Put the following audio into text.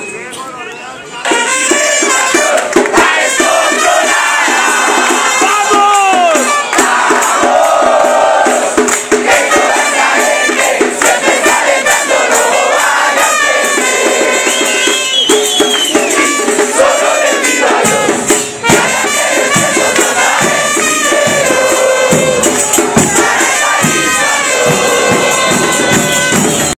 Pero